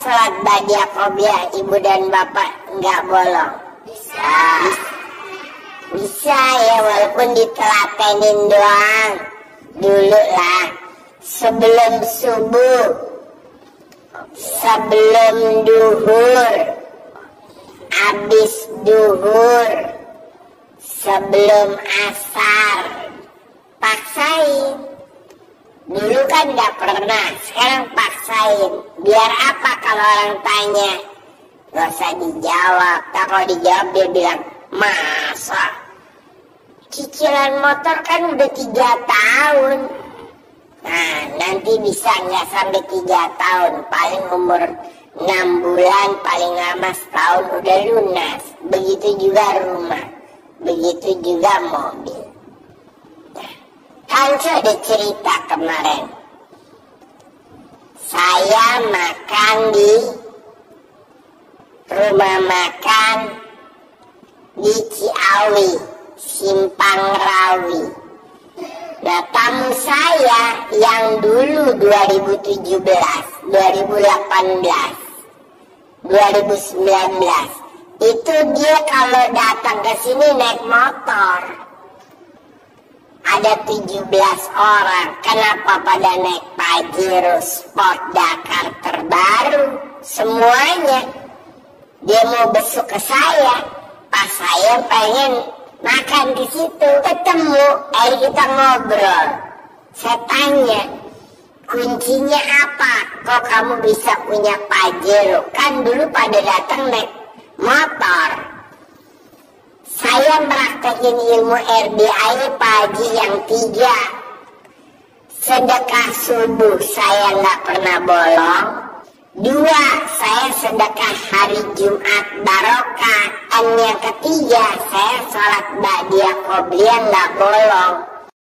Sholat badia qobliyah ibu dan bapak nggak bolong. Bisa. Bisa ya walaupun ditelatenin doang. Dulu lah. Sebelum subuh. Sebelum duhur. Abis duhur. Sebelum asar. Paksain. Dulu kan nggak pernah, sekarang paksain. Biar apa kalau orang tanya? Gak usah dijawab. Tak kalau dijawab dia bilang, masa? Cicilan motor kan udah tiga tahun. Nah, nanti bisa nggak sampai tiga tahun. Paling umur enam bulan, paling lama setahun udah lunas. Begitu juga rumah. Begitu juga mobil. Kan saya ada cerita kemarin. Saya makan di rumah makan di Ciawi, Simpang Rawi. Nah tamu saya yang dulu 2017, 2018, 2019 itu dia kalau datang ke sini naik motor ada 17 orang. Kenapa pada naik Pajero Sport Dakar terbaru? Semuanya. Dia mau besok ke saya. Pas saya pengen makan ke situ. Ketemu. Ayo kita ngobrol. Saya tanya. Kuncinya apa? Kok kamu bisa punya Pajero? Kan dulu pada datang naik motor. Saya praktekin ilmu RBI pagi yang tiga. Sedekah subuh saya nggak pernah bolong. Dua, saya sedekah hari Jumat barokah. Dan yang ketiga, saya sholat ba'diyah qobliyah nggak bolong.